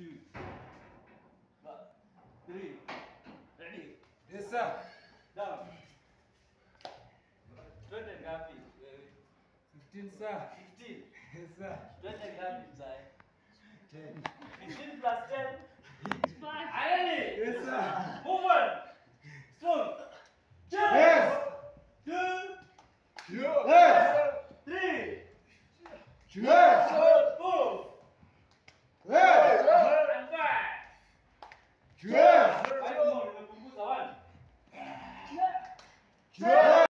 two, three. Ready? Yes, sir. Down. 12 and happy. 15, sir. 15. Yes, sir. 12 and happy, sir. 10. 15 plus 10. 5. Ah, Irony. Yes, sir. Movement. Strong. Two. Yes. Two. Yes. Three. Yes. 주여! 주여! 주여!